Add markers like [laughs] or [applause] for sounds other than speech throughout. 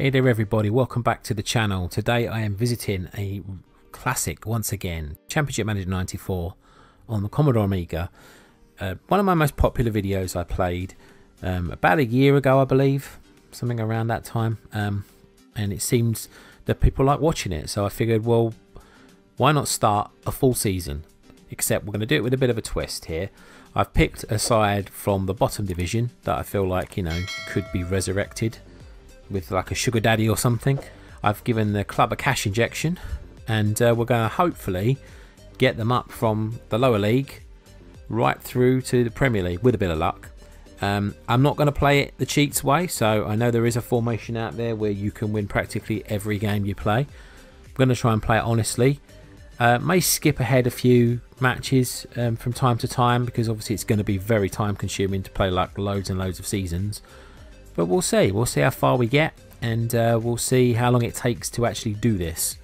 Hey there everybody, welcome back to the channel. Today I am visiting a classic once again, Championship Manager 94 on the Commodore Amiga. Uh, one of my most popular videos I played um, about a year ago I believe, something around that time. Um, and it seems that people like watching it so I figured well why not start a full season except we're going to do it with a bit of a twist here. I've picked a side from the bottom division that I feel like, you know, could be resurrected with like a sugar daddy or something. I've given the club a cash injection and uh, we're going to hopefully get them up from the lower league right through to the Premier League with a bit of luck. Um, I'm not going to play it the cheats way, so I know there is a formation out there where you can win practically every game you play. I'm going to try and play it honestly. Uh, may skip ahead a few matches um, from time to time because obviously it's going to be very time consuming to play like loads and loads of seasons. But we'll see. We'll see how far we get and uh, we'll see how long it takes to actually do this.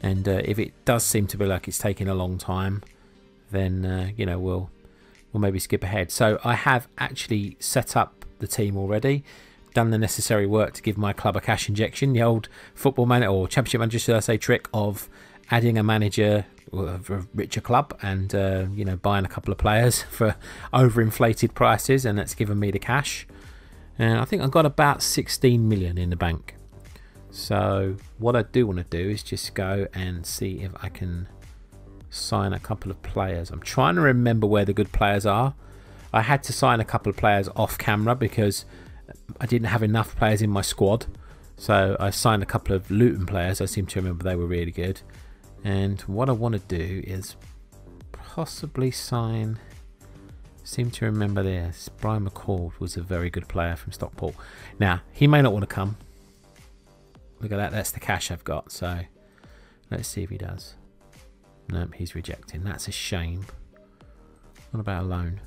And uh, if it does seem to be like it's taking a long time, then uh, you know we'll we'll maybe skip ahead. So I have actually set up the team already, done the necessary work to give my club a cash injection. The old football manager or championship manager, should I say, trick of adding a manager of a richer club and uh, you know buying a couple of players [laughs] for overinflated prices, and that's given me the cash. And I think I've got about 16 million in the bank. So what I do want to do is just go and see if I can sign a couple of players. I'm trying to remember where the good players are. I had to sign a couple of players off camera because I didn't have enough players in my squad. So I signed a couple of Luton players. I seem to remember they were really good. And what I want to do is possibly sign. Seem to remember this. Brian McCall was a very good player from Stockport. Now he may not want to come. Look at that. That's the cash I've got. So let's see if he does. Nope, he's rejecting. That's a shame. What about a loan?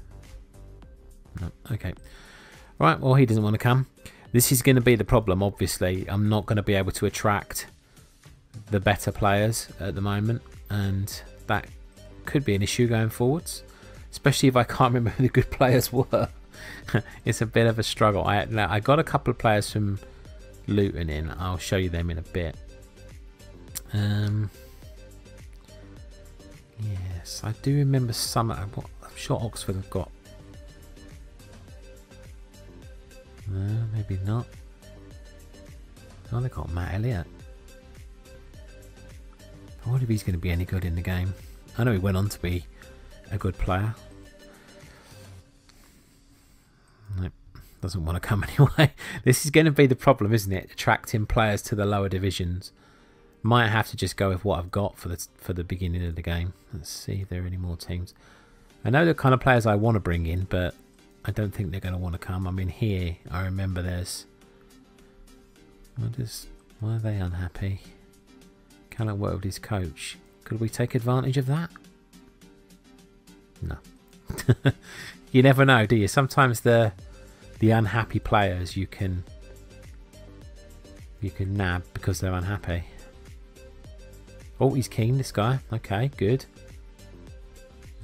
No. Okay. Right. Well, he doesn't want to come. This is going to be the problem. Obviously, I'm not going to be able to attract the better players at the moment, and that could be an issue going forwards, especially if I can't [laughs] remember who the good players were. [laughs] it's a bit of a struggle. I I got a couple of players from Luton in. I'll show you them in a bit. Um, yes, I do remember some. I'm sure Oxford have got. No, maybe not. Oh, they got Matt Elliott. I wonder if he's going to be any good in the game. I know he went on to be a good player. Nope, doesn't want to come [laughs] anyway. This is going to be the problem, isn't it? Attracting players to the lower divisions. Might have to just go with what I've got for the for the beginning of the game. Let's see if there are any more teams. I know the kind of players I want to bring in, but I don't think they're going to want to come. I mean, here I remember there's. What is? Why are they unhappy? Cannot work with his coach. Could we take advantage of that? [laughs] You never know, do you? Sometimes the the unhappy players you can you can nab because they're unhappy. Oh, he's keen, this guy. Okay, good.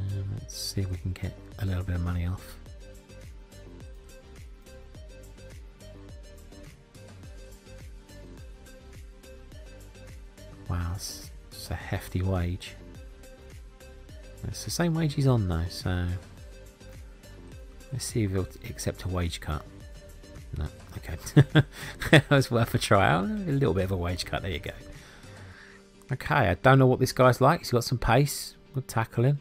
Um, let's see if we can get a little bit of money off. Wow, it's a hefty wage. It's the same wage he's on though, so let's see if he'll accept a wage cut. No, okay. [laughs] that was worth a try. Oh, a little bit of a wage cut, there you go. Okay, I don't know what this guy's like. He's got some pace, good tackling.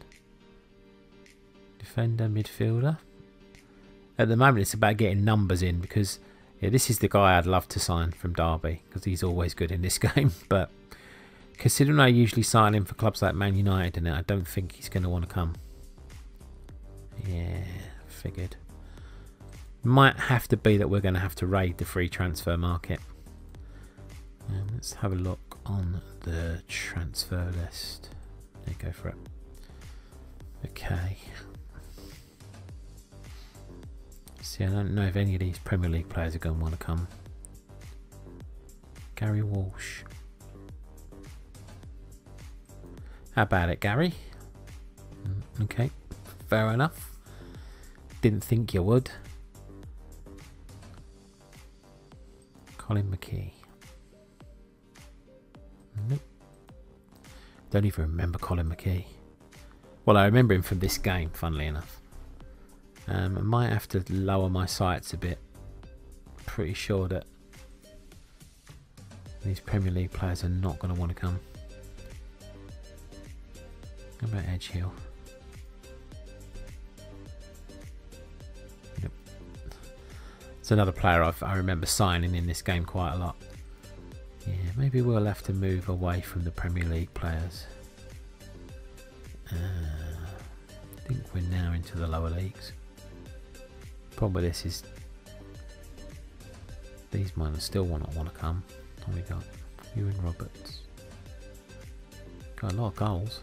Defender, midfielder. At the moment, it's about getting numbers in because yeah, this is the guy I'd love to sign from Derby because he's always good in this [laughs] game. But Considering I usually sign him for clubs like Man United and I don't think he's going to want to come. Yeah, figured. Might have to be that we're going to have to raid the free transfer market. Um, let's have a look on the transfer list. There, go for it. Okay. See, I don't know if any of these Premier League players are going to want to come. Gary Walsh. How about it, Gary? Mm, okay, fair enough. Didn't think you would. Colin McKee. Nope. Don't even remember Colin McKee. Well, I remember him from this game, funnily enough. Um, I might have to lower my sights a bit. Pretty sure that these Premier League players are not going to want to come. How about Edghill? Yep. It's another player I've, I remember signing in this game quite a lot. Yeah, maybe we'll have to move away from the Premier League players. Uh, I think we're now into the lower leagues. Problem with this is these miners still will not want to come. What we got? Iwan Roberts. Got a lot of goals.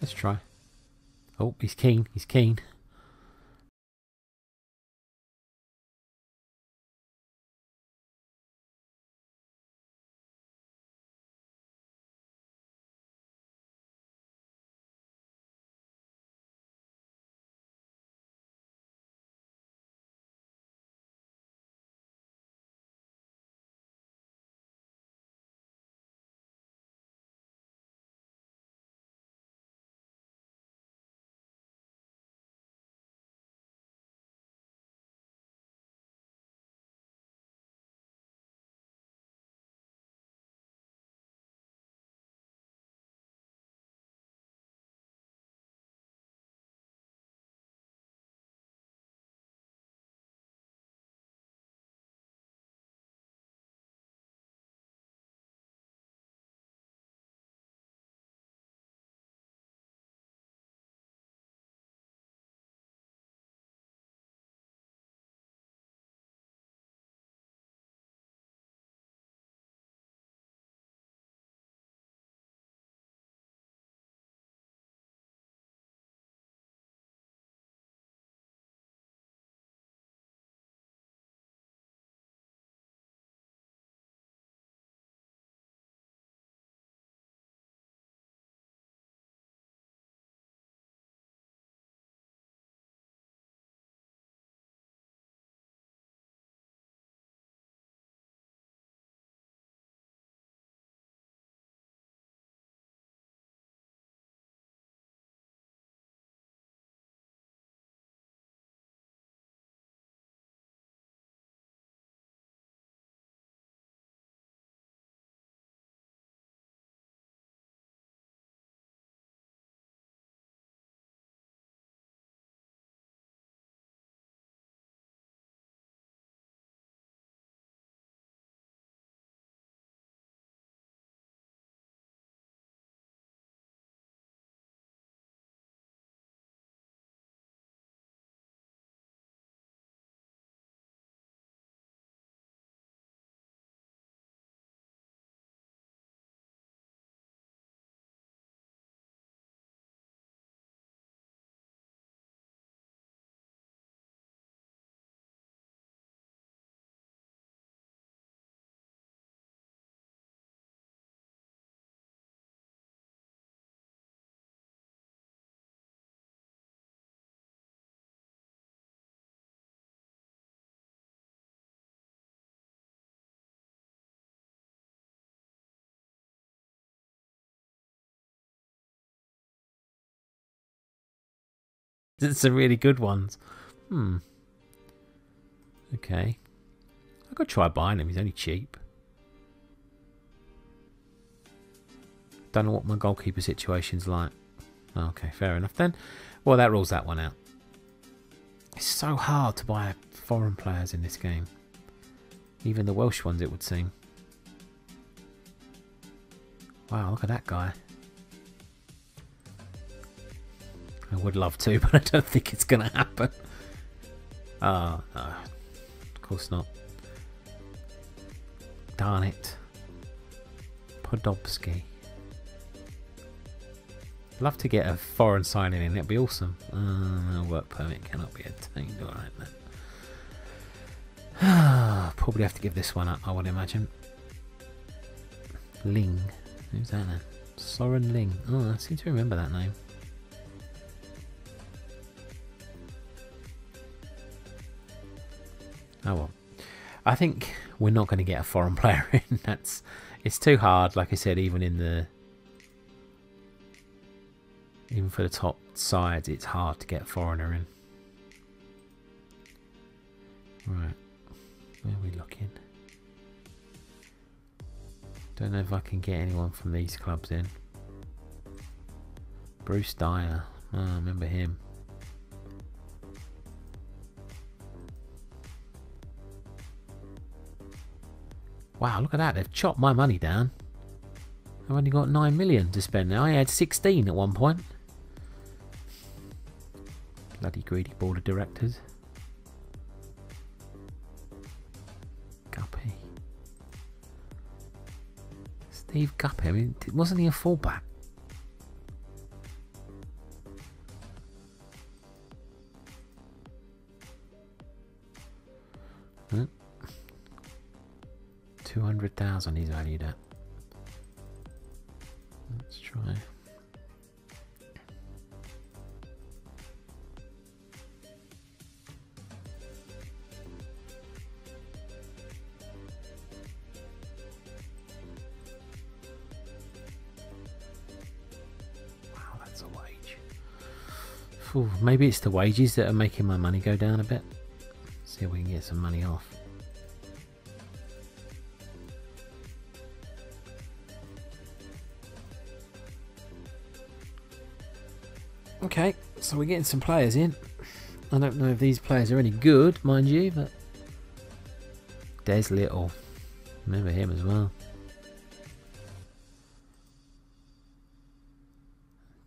Let's try. Oh, he's keen. He's keen. It's a really good ones. Hmm. Okay. I could try buying him. He's only cheap. Don't know what my goalkeeper situation's like. Okay, fair enough then. Well, that rules that one out. It's so hard to buy foreign players in this game. Even the Welsh ones, it would seem. Wow, look at that guy. I would love to, [laughs] but I don't think it's going to happen. Oh, no. Of course not. Darn it. Podolski. Love to get a foreign signing in, it'd be awesome. Uh, work permit cannot be obtained. Alright then. [sighs] Probably have to give this one up, I would imagine. Ling. Who's that then? Soren Ling. Oh, I seem to remember that name. Oh well. I think we're not going to get a foreign [laughs] player in. That's it's too hard. Like I said, even in the even for the top sides, it's hard to get a foreigner in. Right, where are we looking? Don't know if I can get anyone from these clubs in. Bruce Dyer, oh, I remember him. Wow, look at that. They've chopped my money down. I've only got 9 million to spend now. I had 16 at one point. Bloody greedy board of directors. Guppy. Steve Guppy. I mean, wasn't he a fullback? 200,000 he's valued at. Let's try. Wow, that's a wage. Ooh, maybe it's the wages that are making my money go down a bit. See if we can get some money off. So we're getting some players in. I don't know if these players are any good, mind you, but Des Little. Remember him as well.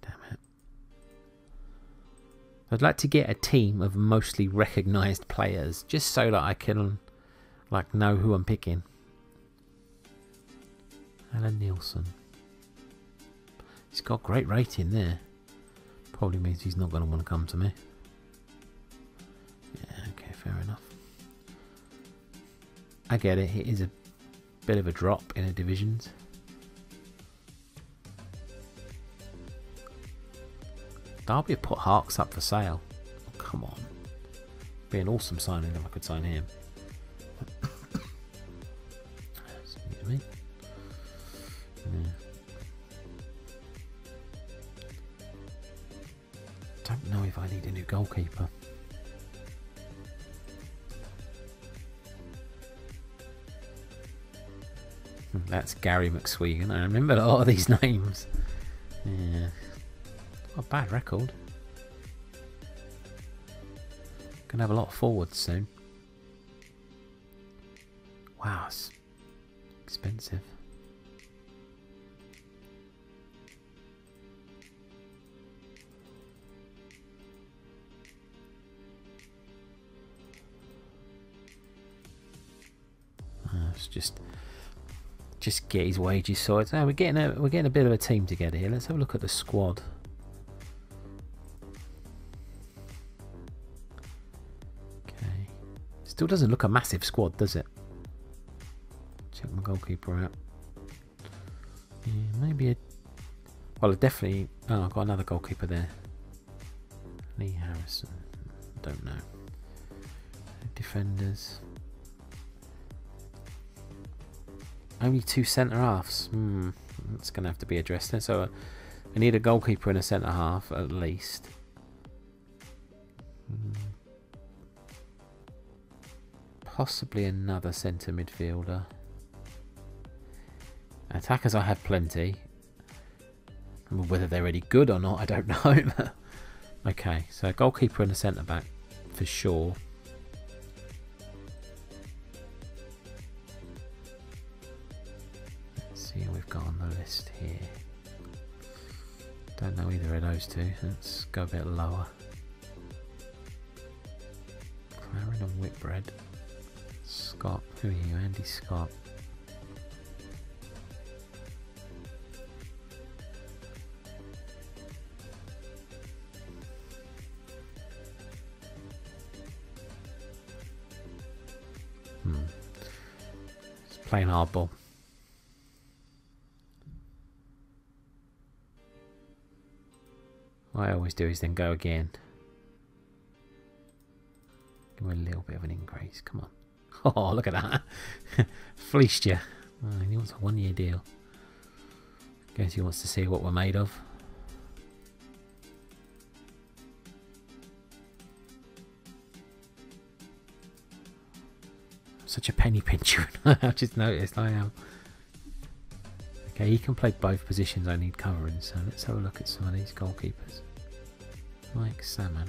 Damn it. I'd like to get a team of mostly recognised players, just so that I can like know who I'm picking. Alan Neilson. He's got great rating there. Probably means he's not going to want to come to me. Yeah, okay, fair enough. I get it, it is a bit of a drop in the divisions. Derby have put Harkes up for sale. Oh, come on. Be an awesome signing if I could sign him. Hmm, that's Gary McSwegan. I remember a lot of these [laughs] names. Yeah. Not a bad record. Gonna have a lot of forwards soon. Wow, it's expensive. Just just get his wages sorted. Oh, we're getting a we're getting a bit of a team together here. Let's have a look at the squad. Okay, still doesn't look a massive squad, does it? Check my goalkeeper out. Yeah, maybe a well, definitely. Oh, I've got another goalkeeper there. Lee Harrison. Don't know. Defenders. Only two centre halves. Hmm, that's going to have to be addressed. So I need a goalkeeper and a centre half at least. Hmm. Possibly another centre midfielder. Attackers I have plenty. Whether they're any good or not, I don't [laughs] know. okay, so goalkeeper and a centre back for sure. Of. Let's go a bit lower. Claren and Whitbread. Scott. Who are you? Andy Scott. Hmm. Just playing hardball. I always do is then go again. Give a little bit of an increase. Come on. [laughs] Oh, look at that. [laughs] Fleeced you. Oh, he wants a one year deal. Guess he wants to see what we're made of. Such a penny pincher. [laughs] I've just noticed I am. Okay, he can play both positions I need covering, so let's have a look at some of these goalkeepers. Mike Salmon.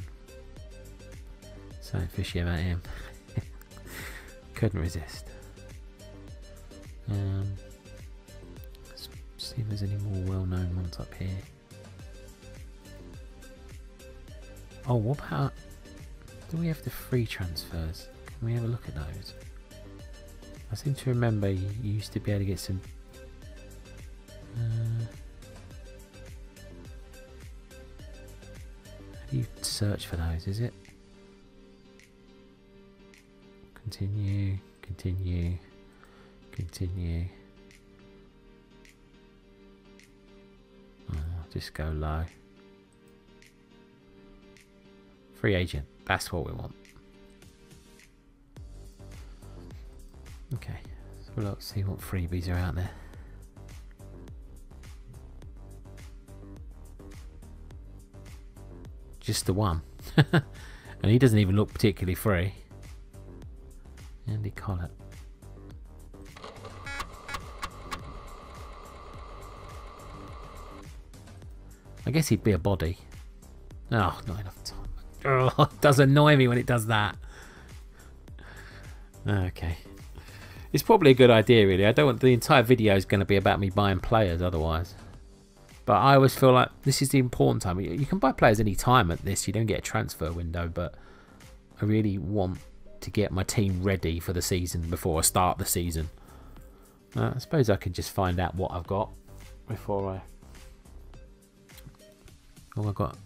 Something fishy about him. [laughs] Couldn't resist. Um, let's see if there's any more well-known ones up here. Oh, what about... Do we have the free transfers? Can we have a look at those? I seem to remember you used to be able to get some... search for those, is it? Continue, continue, continue. Oh, just go low. Free agent, that's what we want. Okay, so let's see what freebies are out there. Just the one. [laughs] and he doesn't even look particularly free. Andy Collett. I guess he'd be a body. Oh, not enough time. Oh, [laughs] it does annoy me when it does that. Okay. It's probably a good idea, really. I don't want the entire video is going to be about me buying players otherwise. But I always feel like this is the important time. You can buy players any time at this. You don't get a transfer window, but I really want to get my team ready for the season before I start the season. Uh, I suppose I can just find out what I've got before I... Oh, I've got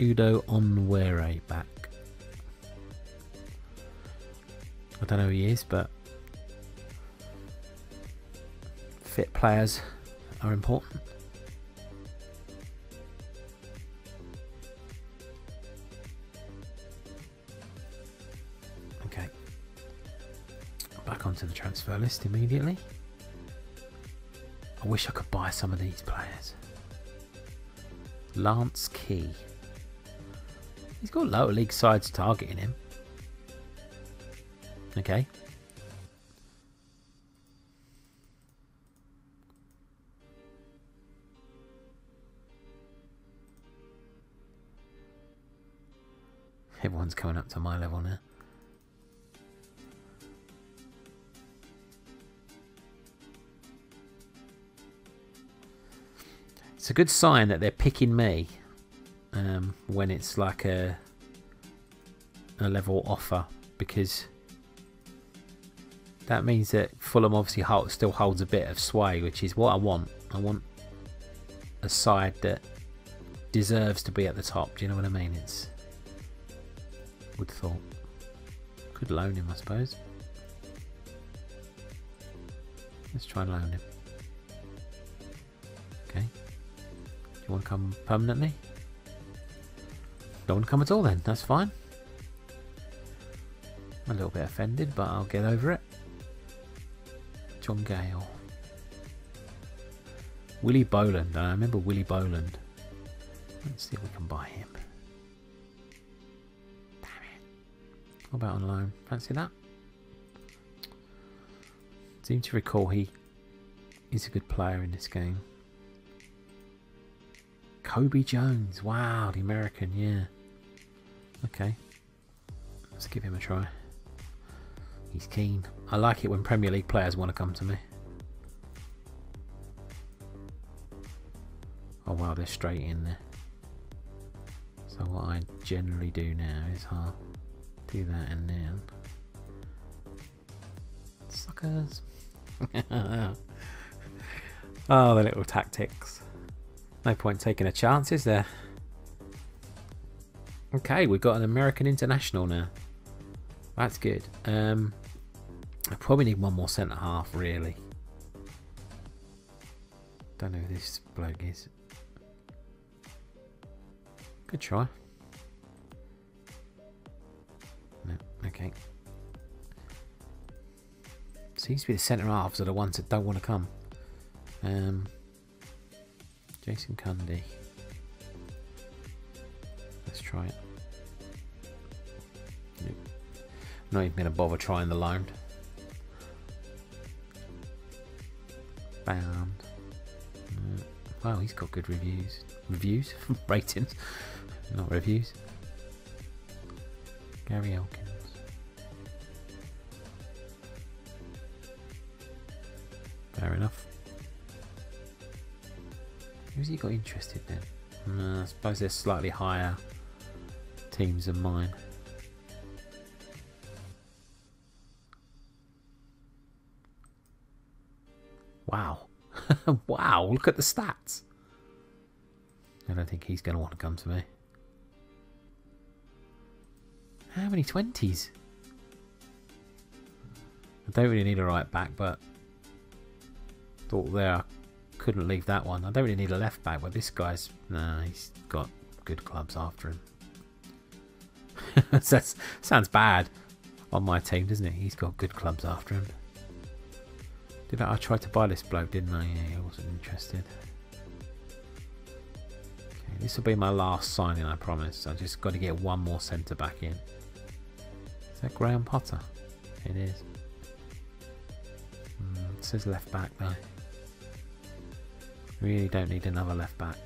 Udo Onwere back. I don't know who he is, but fit players are important. Transfer list immediately. I wish I could buy some of these players. Lance Key. He's got lower league sides targeting him. Okay. Everyone's coming up to my level now. It's a good sign that they're picking me um, when it's like a a level offer because that means that Fulham obviously hold, still holds a bit of sway, which is what I want. I want a side that deserves to be at the top. Do you know what I mean? It's would thought could loan him, I suppose. Let's try and loan him. You want to come permanently? Don't want to come at all then, that's fine. I'm a little bit offended, but I'll get over it. John Gale. Willie Boland. I remember Willie Boland. Let's see if we can buy him. Damn it. What about on loan? Fancy that? Seem to recall he is a good player in this game. Cobi Jones. Wow, the American, yeah. Okay. Let's give him a try. He's keen. I like it when Premier League players want to come to me. Oh wow, they're straight in there. So what I generally do now is I'll do that and then... Suckers! oh, [laughs] the little tactics. No point taking a chance, is there? Okay, we've got an American international now. That's good. Um, I probably need one more centre half, really. Don't know who this bloke is. Good try. No, okay. Seems to be the centre halves are the ones that don't want to come. Um, Jason Cundy. Let's try it. Nope. Not even going to bother trying the loan. Bound. Uh, wow, he's got good reviews. Reviews? [laughs] Ratings. Not reviews. Gary Elkins. Fair enough. Who's he got interested in? Uh, I suppose they're slightly higher teams than mine. Wow. [laughs] wow, look at the stats. I don't think he's going to want to come to me. How many 20s? I don't really need a right back, but thought there couldn't leave that one. I don't really need a left back, but this guy's... Nah, he's got good clubs after him. [laughs] that sounds bad on my team, doesn't it? He's got good clubs after him. Did I, I tried to buy this bloke, didn't I? Yeah, I wasn't interested. Okay, this will be my last signing, I promise. I just got to get one more centre back in. Is that Graham Potter? It is. Mm, it says left back though. Really don't need another left back.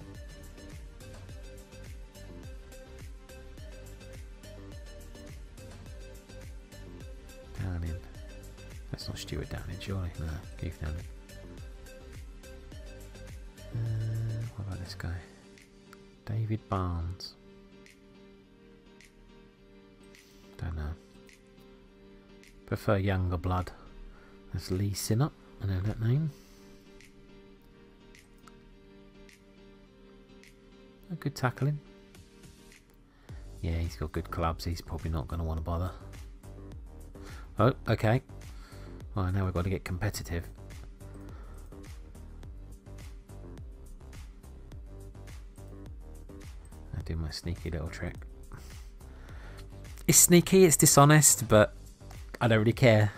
Downing. That's not Stewart Downing, surely. No, Keith Downing. Uh, what about this guy? David Barnes. Don't know. Prefer younger blood. That's Lee Sinnott. I know that name. Good tackling. Yeah, he's got good clubs. He's probably not going to want to bother. Oh, okay. Well, now we've got to get competitive. I do my sneaky little trick. It's sneaky, it's dishonest, but I don't really care.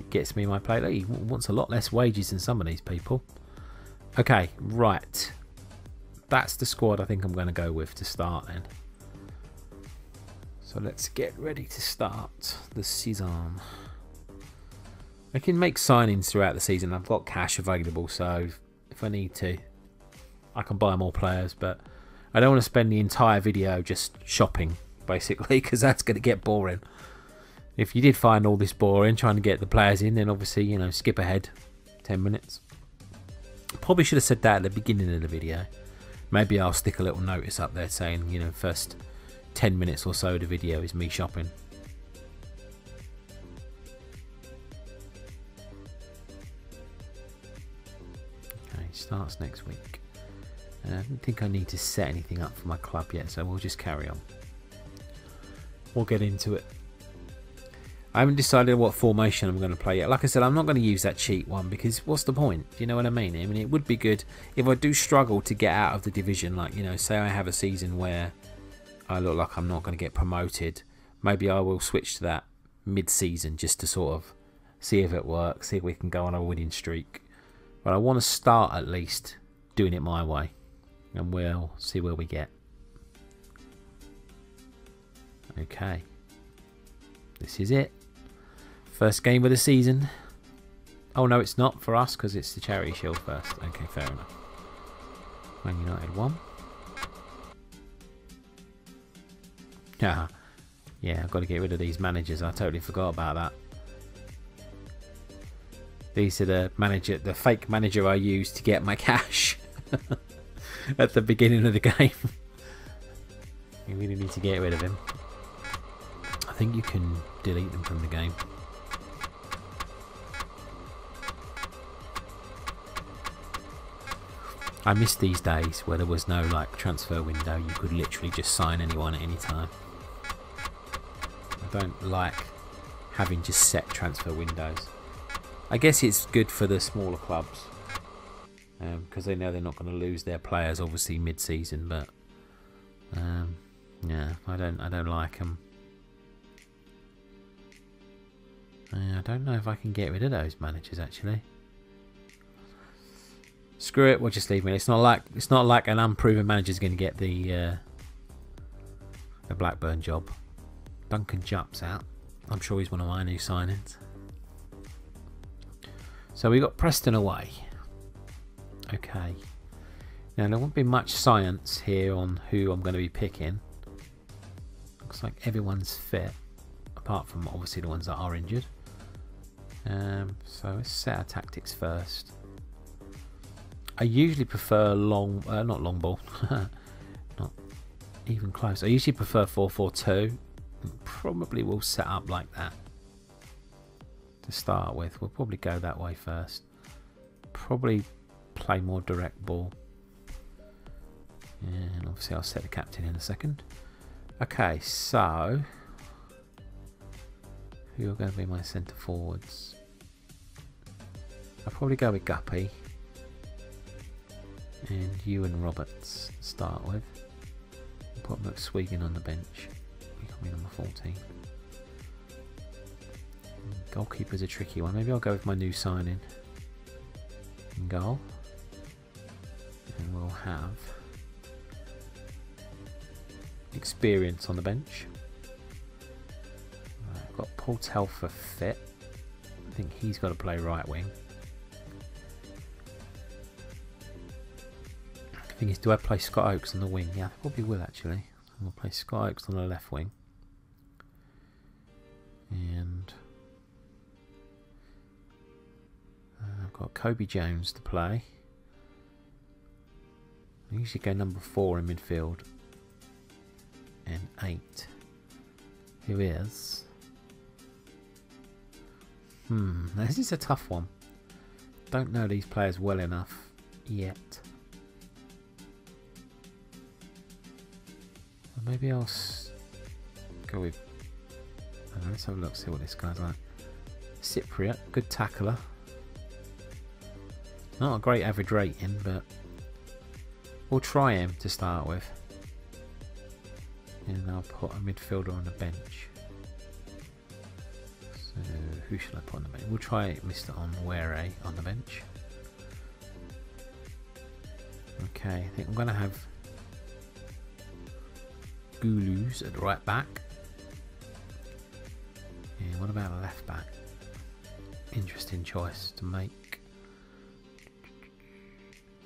It gets me my plate. He wants a lot less wages than some of these people. Okay, right that's the squad I think I'm going to go with to start then. So let's get ready to start the season. I can make signings throughout the season. I've got cash available, so if I need to, I can buy more players. But I don't want to spend the entire video just shopping, [laughs] basically, because that's going to get boring. If you did find all this boring, trying to get the players in, then obviously, you know, skip ahead 10 minutes. Probably should have said that at the beginning of the video. Maybe I'll stick a little notice up there saying, you know, first 10 minutes or so of the video is me shopping. Okay, starts next week. Uh, I don't think I need to set anything up for my club yet, so we'll just carry on. We'll get into it. I haven't decided what formation I'm going to play yet. Like I said, I'm not going to use that cheat one because what's the point? Do you know what I mean? I mean, it would be good if I do struggle to get out of the division. Like, you know, say I have a season where I look like I'm not going to get promoted. Maybe I will switch to that mid-season just to sort of see if it works, see if we can go on a winning streak. But I want to start at least doing it my way. And we'll see where we get. Okay. This is it. First game of the season. Oh no, it's not for us because it's the Charity Shield first. Okay, fair enough. Man United won. [laughs] Yeah, yeah, I've got to get rid of these managers. I totally forgot about that. These are the manager, the fake manager I used to get my [laughs] cash [laughs] at the beginning of the game. you really need to get rid of him. I think you can delete them from the game. I miss these days where there was no like transfer window. You could literally just sign anyone at any time. I don't like having just set transfer windows. I guess it's good for the smaller clubs because um, they know they're not going to lose their players obviously mid-season. But um, yeah, I don't I don't like them. I don't know if I can get rid of those managers actually. Screw it, we'll just leave me. It's not like it's not like an unproven manager is going to get the uh, the Blackburn job. Duncan Jupp's out. I'm sure he's one of my new signings. So we got Preston away. Okay. Now there won't be much science here on who I'm going to be picking. Looks like everyone's fit, apart from obviously the ones that are injured. Um, so let's set our tactics first. I usually prefer long, uh, not long ball, [laughs] not even close. I usually prefer 4-4-2. Probably will set up like that to start with. We'll probably go that way first. Probably play more direct ball. And obviously I'll set the captain in a second. Okay, so who are going to be my centre forwards? I'll probably go with Guppy and Iwan Roberts start with. Put McSwegan on the bench. He can be number 14. Goalkeeper's a tricky one. Maybe I'll go with my new signing. In goal. And we'll have experience on the bench. I've got Paul Telfer fit. I think he's got to play right wing. The thing is, do I play Scott Oakes on the wing? Yeah, I probably will actually. I'm going to play Scott Oakes on the left wing. And uh, I've got Cobi Jones to play. I usually go number four in midfield. And eight. Who is? Hmm, [laughs] this is a tough one. Don't know these players well enough yet. Maybe I'll go with. Know, let's have a look, see what this guy's like. Cypriot, good tackler. Not a great average rating, but we'll try him to start with. And I'll put a midfielder on the bench. So who should I put on the bench? We'll try Mr. Onwere on the bench. Okay, I think I'm going to have Gulu's at right back. Yeah, what about left back? Interesting choice to make.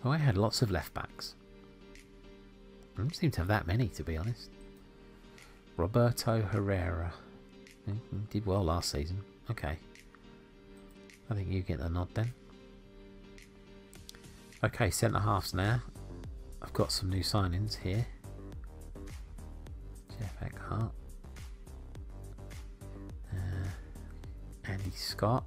Oh, I had lots of left backs. I don't seem to have that many, to be honest. Roberto Herrera. Eh, he did well last season. Okay. I think you get the nod then. Okay, centre halves now. I've got some new signings here. Eckhardt. Uh, Andy Scott.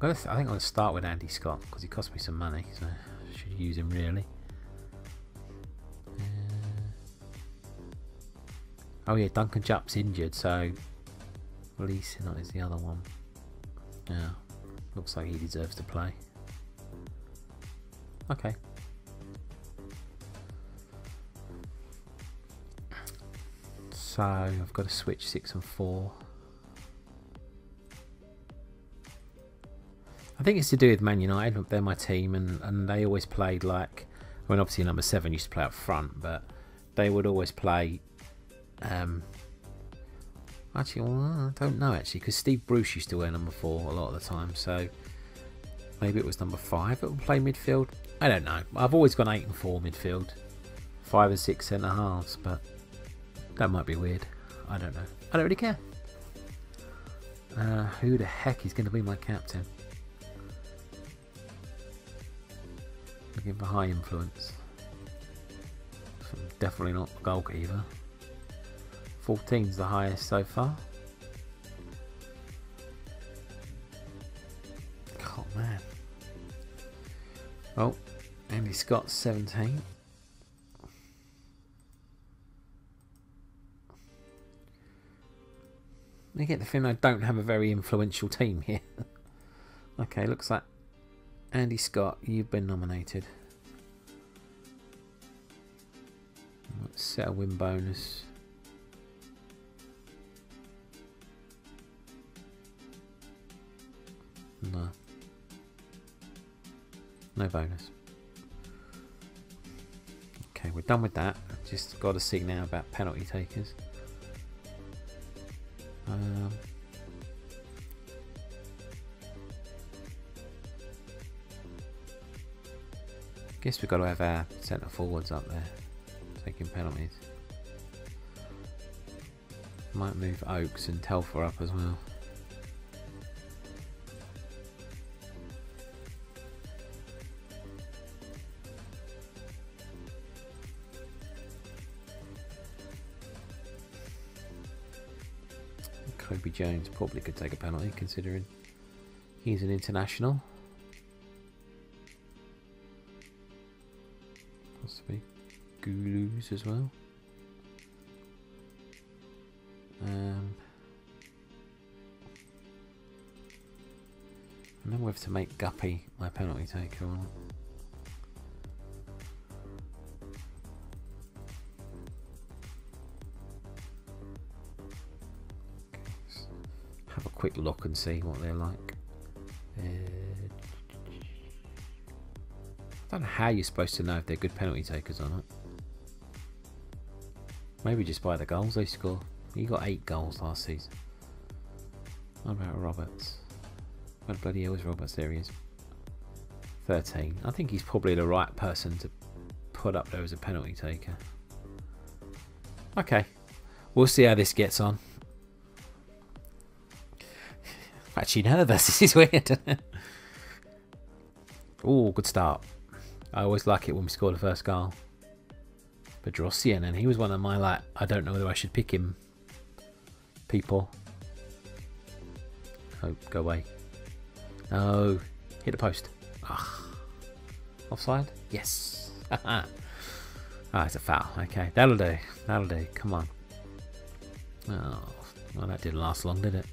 I think I'm going to start with Andy Scott because he cost me some money, so I should use him really. Uh, oh yeah, Duncan Jupp's injured, so Releasing that is the other one. Yeah, looks like he deserves to play. Okay. So I've got to switch six and four. I think it's to do with Man United. They're my team, and, and they always played like. I mean, obviously number seven used to play up front, but they would always play. Um, actually, well, I don't know actually, because Steve Bruce used to wear number four a lot of the time, so maybe it was number five that would play midfield. I don't know. I've always gone eight and four midfield, five and six centre halves, but that might be weird. I don't know. I don't really care. Uh, who the heck is going to be my captain? Looking for high influence. Definitely not goalkeeper. 14's the highest so far. Oh man. Oh, Andy Scott 17. I get the feeling I don't have a very influential team here. [laughs] okay, looks like Andy Scott, you've been nominated. Let's set a win bonus. No. No bonus. Okay, we're done with that. Just got to see now about penalty takers. Um, guess we've got to have our centre forwards up there taking penalties. Might move Oakes and Telfer up as well. Jones probably could take a penalty considering he's an international. Possibly Gulus as well. Um, I don't know whether to make Guppy my penalty taker or not. Quick look and see what they're like. Uh, I don't know how you're supposed to know if they're good penalty takers or not. Maybe just by the goals they score. He got eight goals last season. What about Roberts? Bloody hell is Roberts? There he is. 13. I think he's probably the right person to put up there as a penalty taker. Okay. We'll see how this gets on. Actually nervous. [laughs] This is weird. oh, good start. I always like it when we score the first goal. Bedrossian, and he was one of my like, I don't know whether I should pick him. People. Oh, go away. No. Hit the post. Ah. Offside? Yes. [laughs] ah, it's a foul. Okay, that'll do. That'll do. Come on. Oh, well, that didn't last long, did it?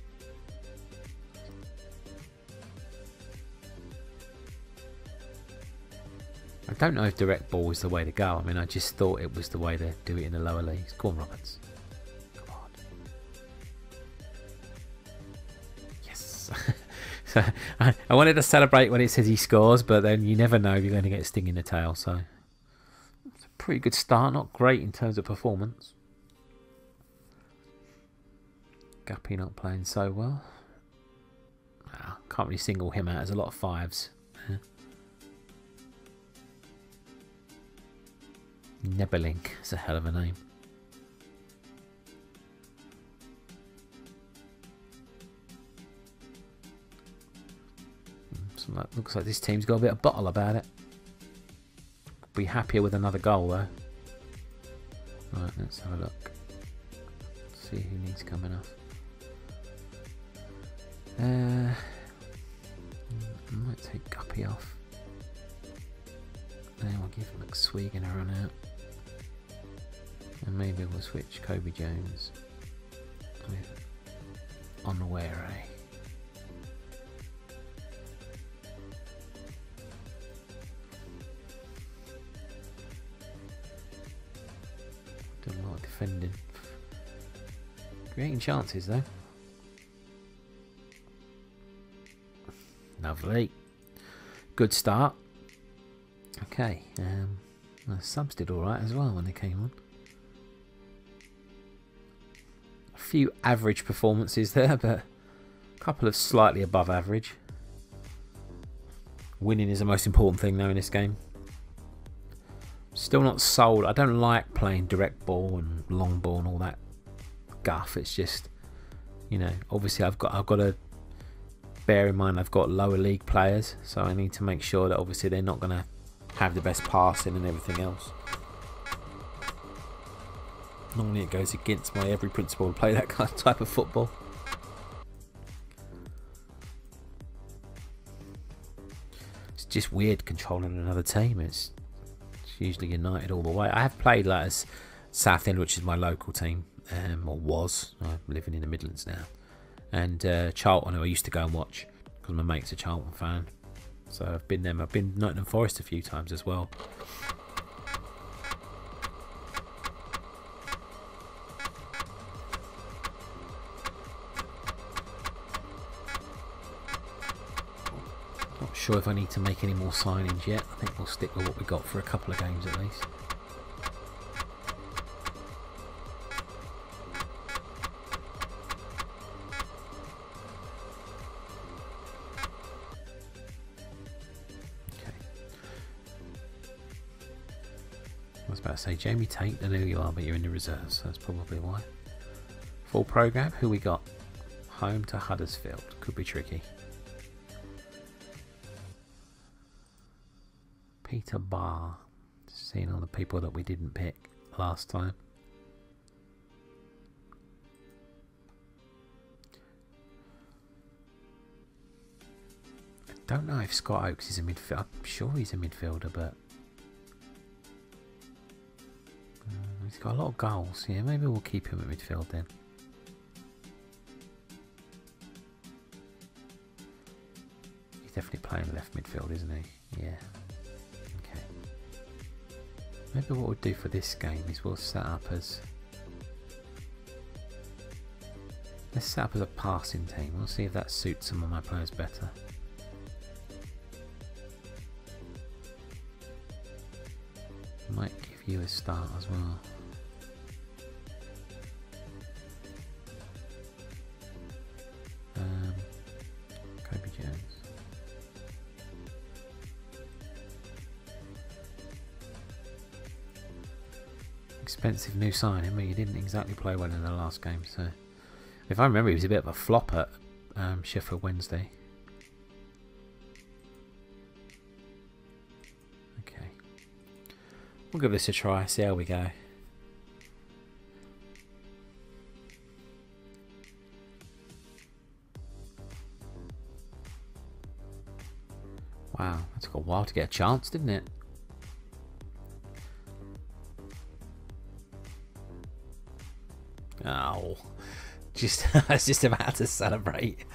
I don't know if direct ball is the way to go. I mean, I just thought it was the way to do it in the lower leagues. Go on, Roberts. Come on. Yes. [laughs] so I, I, wanted to celebrate when it says he scores, but then you never know if you're going to get a sting in the tail. So it's a pretty good start. Not great in terms of performance. Guppy not playing so well. Ah, can't really single him out. There's a lot of fives. Nebelink is a hell of a name. That looks like this team's got a bit of bottle about it. Be happier with another goal though. Right, let's have a look. see who needs coming off. Uh, I might take Guppy off. Then we'll give McSwegan a run out. And maybe we'll switch Cobi Jones with Onwere. A lot of defending. Creating chances though. Lovely. Good start. Okay, um, subs did alright as well when they came on. Few average performances there, [laughs] but a couple of slightly above average. Winning is the most important thing though in this game. Still not sold. I don't like playing direct ball and long ball and all that guff. It's just, you know, obviously I've got I've got to bear in mind I've got lower league players, so I need to make sure that obviously they're not going to have the best passing and everything else. Normally it goes against my every principle to play that [laughs] kind of type of football. It's just weird controlling another team. It's, it's usually United all the way. I have played like as Southend, which is my local team, um, or was. I'm living in the Midlands now. And uh, Charlton, who I used to go and watch because my mate's a Charlton fan. So I've been them. I've been Nottingham Forest a few times as well. Sure if I need to make any more signings yet. I think we'll stick with what we got for a couple of games at least. Okay. I was about to say Jamie Tate, I know you are, but you're in the reserves, so that's probably why. Full program, who we got? Home to Huddersfield. Could be tricky. Peter Barr. Seeing all the people that we didn't pick last time. I don't know if Scott Oakes is a midfielder. I'm sure he's a midfielder, but uh, he's got a lot of goals. Yeah, maybe we'll keep him at midfield then. He's definitely playing left midfield, isn't he? Yeah. Maybe what we'll do for this game is we'll set up as... Let's set up as a passing team. We'll see if that suits some of my players better. Might give you a start as well. Expensive new signing, but he didn't exactly play well in the last game. So, if I remember, he was a bit of a flop at um, Sheffield Wednesday. Okay, we'll give this a try. See how we go. Wow, that took a while to get a chance, didn't it? Just [laughs] I was just about to celebrate.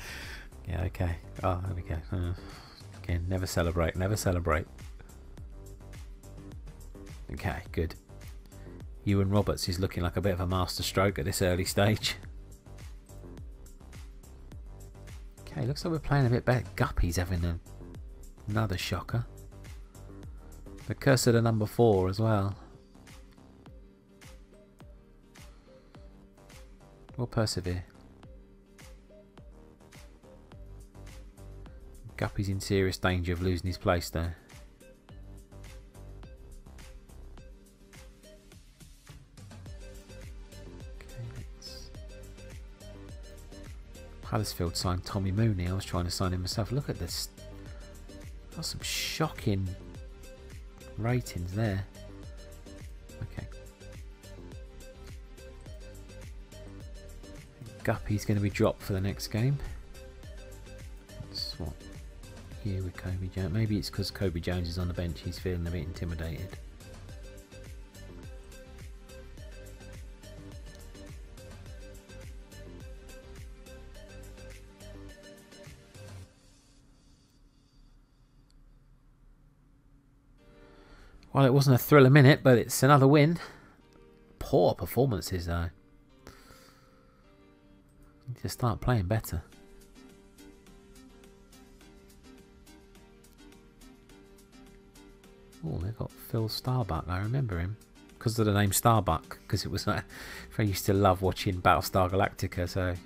Yeah, okay. Oh, there we go. Uh, again, never celebrate, never celebrate. Okay, good. Iwan Roberts is looking like a bit of a master stroke at this early stage. Okay, looks like we're playing a bit better. Guppy's having a, another shocker. The curse of the number four as well. We'll persevere. Guppy's in serious danger of losing his place there. Huddersfield signed Tommy Mooney. I was trying to sign him myself. Look at this. Got some shocking ratings there. Guppy's going to be dropped for the next game. Here with Cobi Jones. Maybe it's because Cobi Jones is on the bench, he's feeling a bit intimidated. Well, it wasn't a thriller minute, but it's another win. Poor performances, though. To start playing better. Oh, they've got Phil Starbuck. I remember him because of the name Starbuck. Because it was uh, like [laughs] I used to love watching Battlestar Galactica. So I'm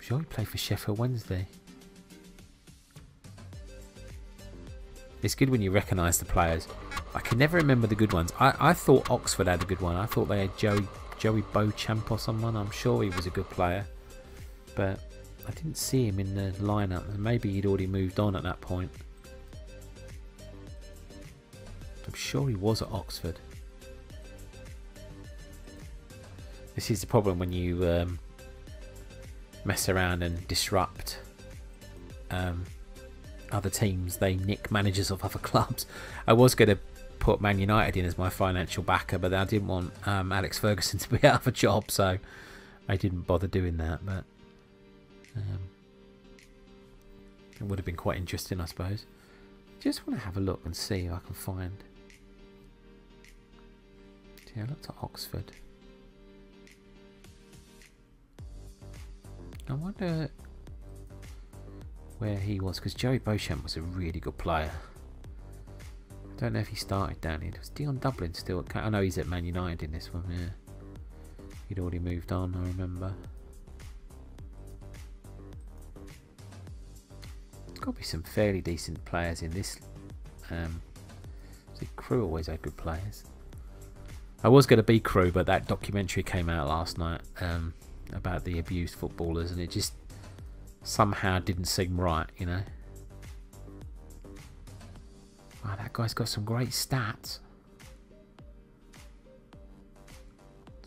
sure he played for Sheffield Wednesday. It's good when you recognise the players. I can never remember the good ones. I, I thought Oxford had a good one. I thought they had Joey Joey Beauchamp or someone. I'm sure he was a good player, but I didn't see him in the lineup. and Maybe he'd already moved on at that point. I'm sure he was at Oxford. This is the problem when you um, mess around and disrupt um, other teams. They nick managers of other [laughs] clubs. I was going to put Man United in as my financial backer, but I didn't want um, Alex Ferguson [laughs] to be out of a job, so I didn't bother doing that. But um, it would have been quite interesting, I suppose. Just want to have a look and see if I can find. Yeah, I looked at Oxford. I wonder where he was because Joey Beauchamp was a really good player. I don't know if he started down here. Was Dion Dublin still at... I know he's at Man United in this one, yeah. He'd already moved on, I remember. Got to be some fairly decent players in this. Um, see, Crewe always had good players. I was going to be Crewe, but that documentary came out last night um, about the abused footballers, and it just somehow didn't seem right, you know. Wow, that guy's got some great stats.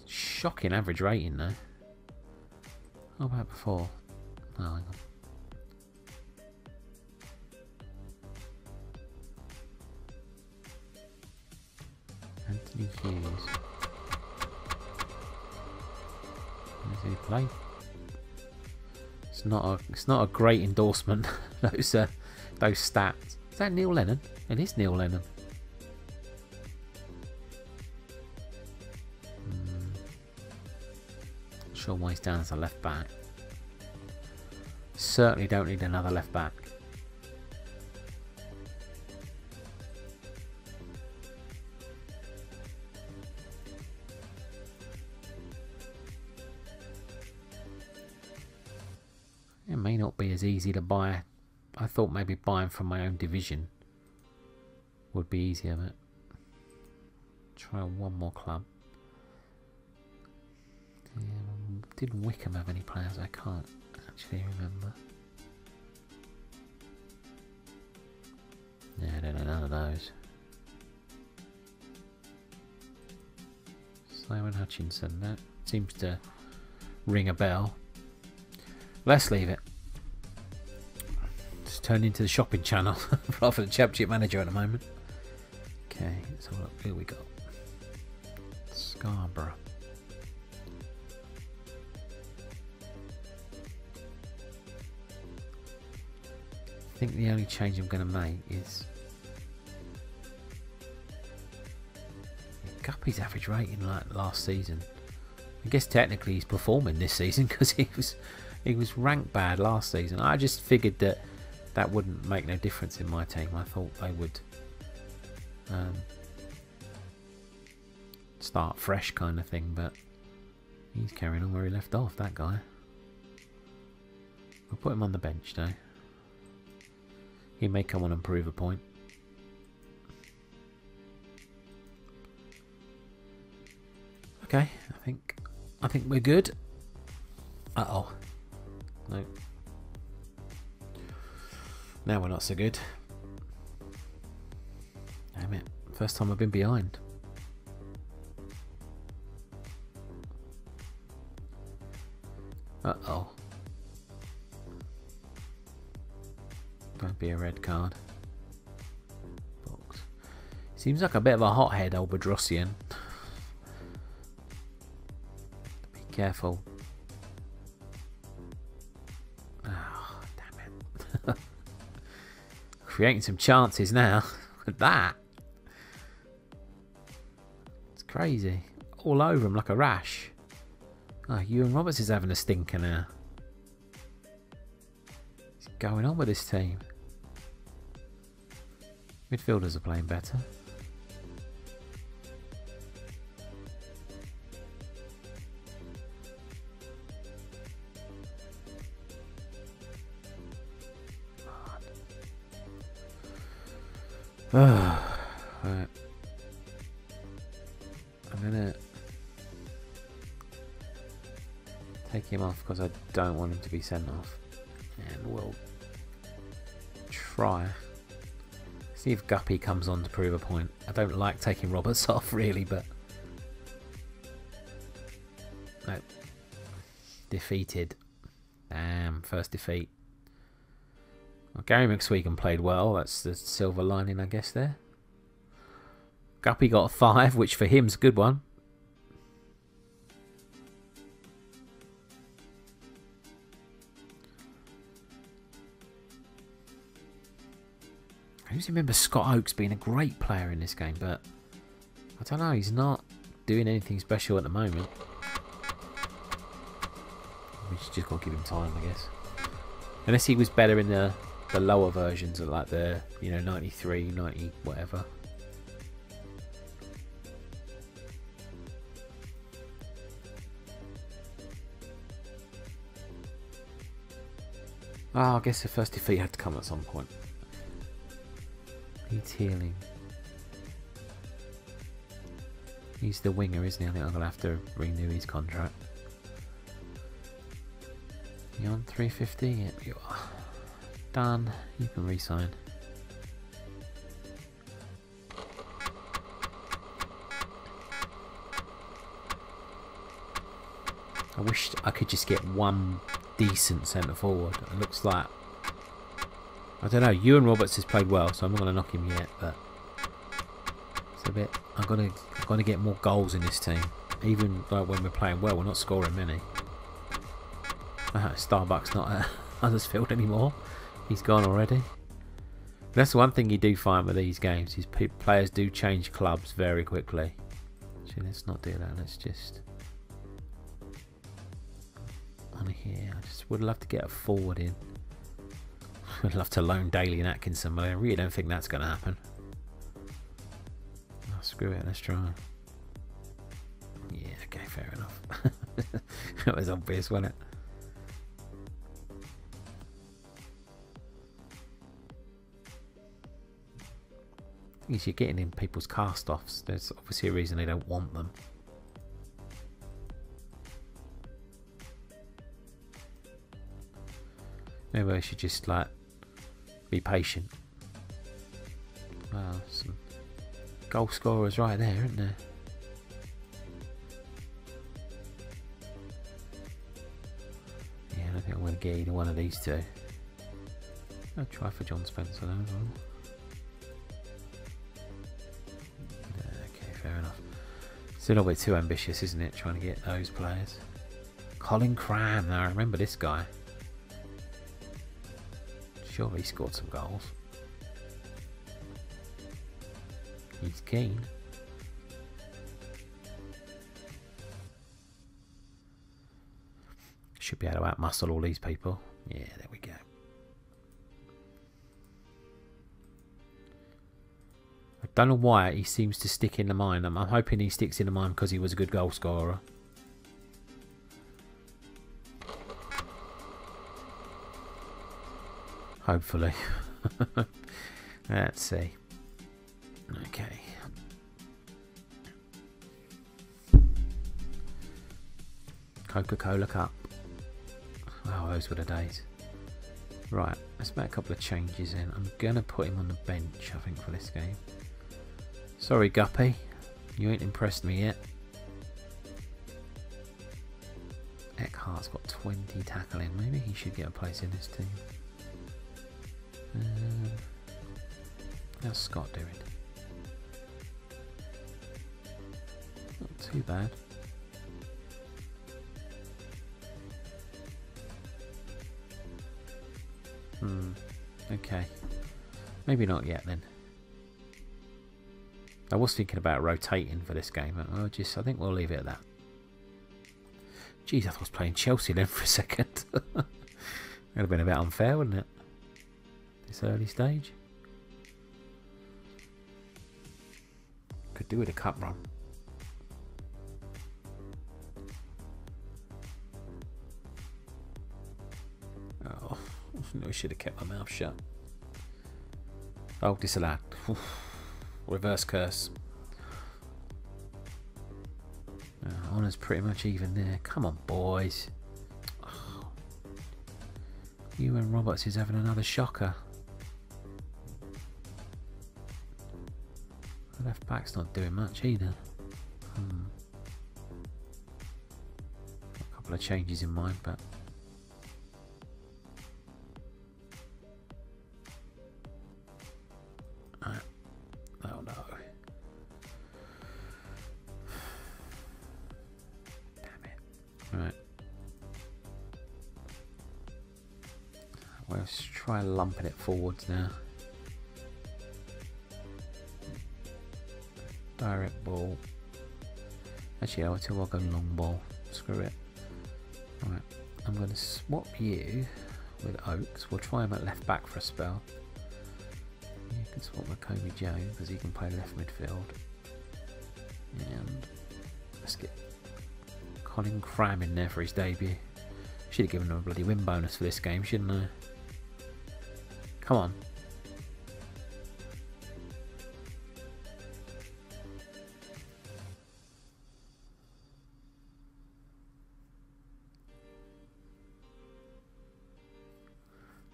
Shocking average rating, though. How about before? Oh, hang on. Hughes. Where he play? It's not a it's not a great endorsement. [laughs] those uh, those stats. Is that Neil Lennon? It is Neil Lennon. Sure why he's down as a left back. Certainly don't need another left back. It may not be as easy to buy. I thought maybe buying from my own division would be easier, but try one more club. did Wycombe have any players? I can't actually remember. Yeah, I don't know none of those. Simon Hutchinson, that seems to ring a bell. Let's leave it. It's turned into the shopping channel [laughs] rather than Championship Manager at the moment. Okay, so look, here we go. Scarborough. I think the only change I'm going to make is Guppy's average rating like last season. I guess technically he's performing this season [laughs] because he was he was ranked bad last season. I just figured that that wouldn't make no difference in my team. I thought they would um, start fresh kind of thing, but he's carrying on where he left off, that guy. I'll put him on the bench though. He may come on and prove a point. Okay, I think I think we're good. Uh oh. No. Now we're not so good. Damn it. First time I've been behind. Uh-oh. Don't be a red card. Seems like a bit of a hothead, old Bedrossian. be careful. Creating some chances now. [laughs] with that. It's crazy. All over him like a rash. Oh, Iwan Roberts is having a stinker now. What's going on with this team? Midfielders are playing better. [sighs] I'm gonna take him off because I don't want him to be sent off. And we'll try. See if Guppy comes on to prove a point. I don't like taking Roberts [laughs] off really, but no. Defeated. Damn, first defeat. Gary McSwegan played well. That's the silver lining, I guess, there. Guppy got a five, which for him's a good one. I to remember Scott Oakes being a great player in this game, but I don't know, he's not doing anything special at the moment. We just got to give him time, I guess. Unless he was better in the the lower versions are like the you know 93, 90, whatever. Oh, I guess the first defeat had to come at some point. He's healing. He's the winger, isn't he? I think I'm going to have to renew his contract. You on 350? Yep, you are. Done. You can resign. I wish I could just get one decent centre forward. It looks like I don't know. Iwan Roberts has played well, so I'm not going to knock him yet. But it's a bit. I'm going to I'm going to get more goals in this team. Even like when we're playing well, we're not scoring many. Uh, [laughs] Starbucks not at [laughs] Huddersfield anymore. He's gone already. That's one thing you do find with these games is players do change clubs very quickly. Actually, let's not do that. Let's just on here. I just would love to get a forward in. [laughs] I'd love to loan Dalian Atkinson, but I really don't think that's going to happen. Oh, screw it, let's try. Yeah, okay, fair enough. [laughs] that was obvious, wasn't it? You're getting in people's cast-offs. There's obviously a reason they don't want them. Maybe I should just like be patient. Well, some goal scorers right there, isn't there? Yeah, I don't think I'm going to get either one of these two. I'll try for John Spencer though. It's a little bit too ambitious, isn't it, trying to get those players? Colin Cramb, now I remember this guy. Surely he scored some goals. He's keen. Should be able to outmuscle all these people. Yeah, there we go. Don't know why he seems to stick in the mind. I'm, I'm hoping he sticks in the mind because he was a good goal scorer. Hopefully. [laughs] Let's see. Okay. Coca-Cola Cup. Oh, those were the days. Right, let's make a couple of changes in. I'm going to put him on the bench, I think, for this game. Sorry, Guppy. You ain't impressed me yet. Eckhardt's got 20 tackling. Maybe he should get a place in this team. Um, how's Scott doing? Not too bad. Hmm. Okay. Maybe not yet then. I was thinking about rotating for this game. I'll just, I think we'll leave it at that. Jeez, I I was playing Chelsea then [laughs] for a second. [laughs] that would have been a bit unfair, wouldn't it? this early stage. Could do with a cup run. Oh, [laughs] I should have kept my mouth shut. Oh, disallowed. Reverse curse. Uh, honour's pretty much even there. Come on, boys. [sighs] Oh. Iwan Roberts is having another shocker. The left back's not doing much either. Hmm. A couple of changes in mind, but forwards now. direct ball. Actually, I'll tell I'll long ball. Screw it. Alright, I'm going to swap you with Oakes. We'll try him at left back for a spell. You can swap Cobi Jones because he can play left midfield. And let's get Colin Cramb in there for his debut. Should have given him a bloody win bonus for this game, shouldn't I? Come on.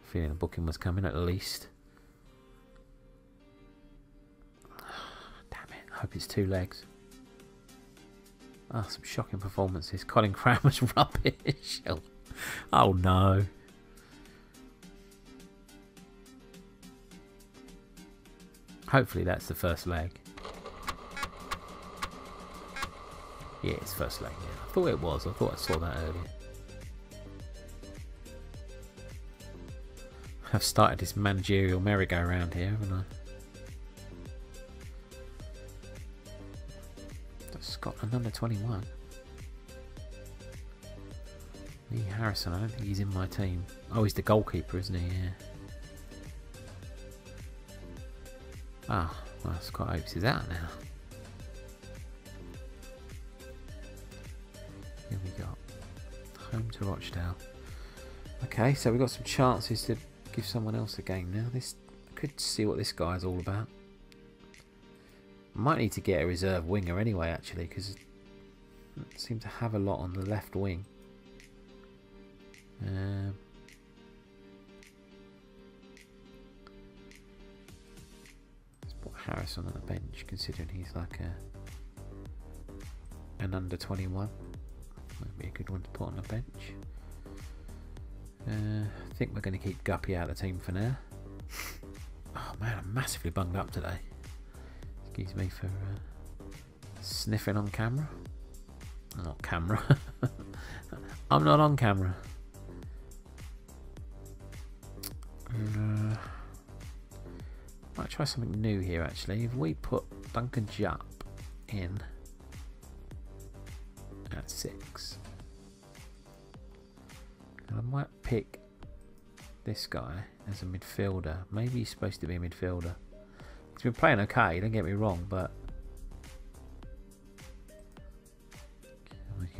Feeling the booking was coming at least. [sighs] Damn it, I hope it's two legs. Ah, oh, some shocking performances. Colin Cramb was [laughs] rubbish. oh no. Hopefully that's the first leg. Yeah, it's first leg. Yeah. I thought it was. I thought I saw that earlier. I've started this managerial merry-go-round here, haven't I? Scotland number 21. Lee Harrison, I don't think he's in my team. Oh, he's the goalkeeper, isn't he? Yeah. Ah, well, Scott Oakes is out now. Here we got home to Rochdale. Okay, so we've got some chances to give someone else a game now. This could see what this guy's all about. Might need to get a reserve winger anyway, actually, because seem to have a lot on the left wing. Um, bench, considering he's like a an under 21. Might be a good one to put on the bench. Uh, I think we're going to keep Guppy out of the team for now. [laughs] Oh man, I'm massively bunged up today. Excuse me for uh, sniffing on camera. Not camera. [laughs] I'm not on camera. Try something new here actually. If we put Duncan Jupp in at six, and I might pick this guy as a midfielder. Maybe he's supposed to be a midfielder. He's been playing okay, don't get me wrong, but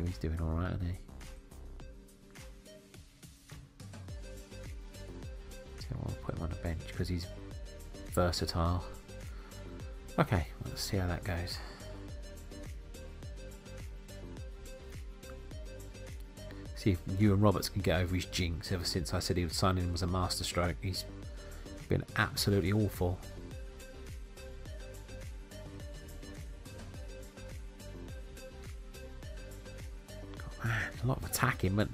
he's doing alright, isn't he? So I'll put him on a bench because he's versatile. Okay, let's see how that goes. See if Iwan Roberts can get over his jinx ever since I said he would sign him as a masterstroke. He's been absolutely awful. a lot of attacking, but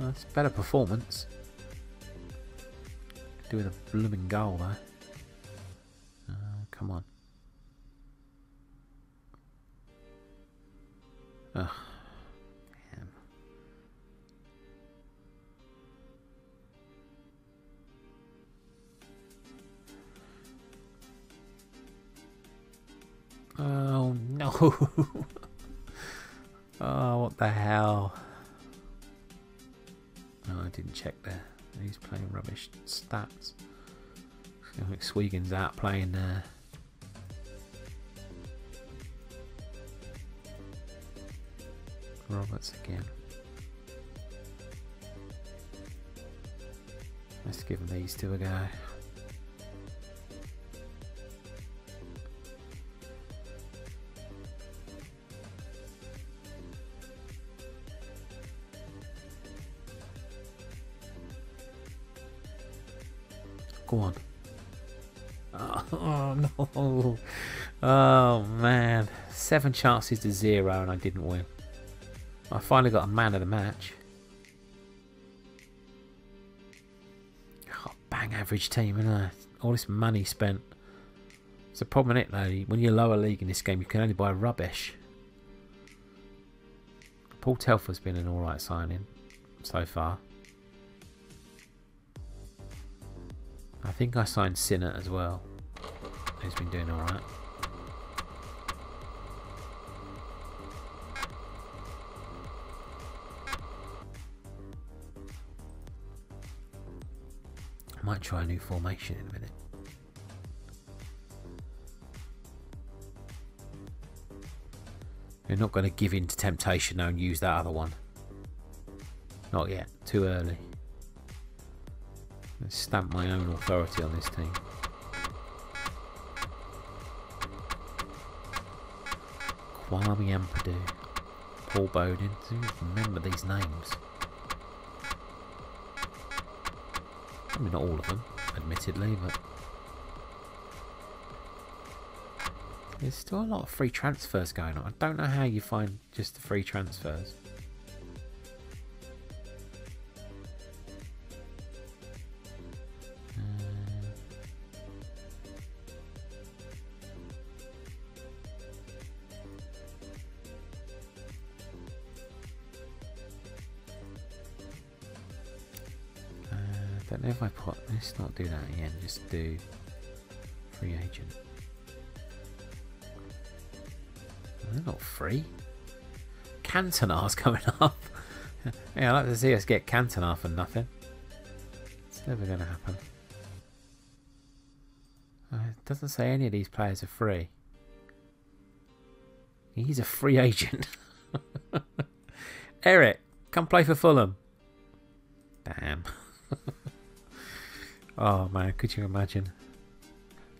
it's better performance. Doing a blooming goal though. Rubbish stats. I think Sweegan's out playing there. Roberts again. Let's give these two a go. Go on. Oh, [laughs] no. Oh man. Seven chances to zero and I didn't win. I finally got a man of the match. Oh, bang average team, isn't? All this money spent. It's a problem in it though. When you're lower league in this game, you can only buy rubbish. Paul Telfer's been an alright signing so far. I think I signed Sinner as well. He's been doing alright. I might try a new formation in a minute. You're not going to give in to temptation now and use that other one. Not yet. Too early. Stamp my own authority on this team. Kwame Ampadu. Paul Bowden. Do remember these names. I mean, not all of them, admittedly, but... There's still a lot of free transfers going on. I don't know how you find just the free transfers. Let's not do that again, just do free agent. They're not free. Cantona's coming [laughs] up. yeah, I'd like to see us get Cantonar for nothing. It's never going to happen. Uh, it doesn't say any of these players are free. He's a free [laughs] agent. Eric, come play for Fulham. Oh man, could you imagine?